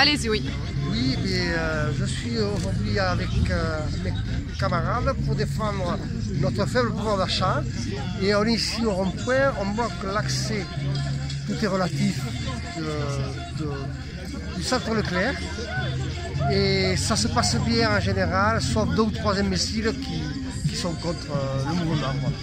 Allez-y, oui. Oui, mais euh, je suis aujourd'hui avec euh, mes camarades pour défendre notre faible pouvoir d'achat. Et on est ici au rond-point, on voit que l'accès, tout est relatif du centre Leclerc. Et ça se passe bien en général, sauf deux ou trois imbéciles qui, sont contre euh, le mouvement. voilà.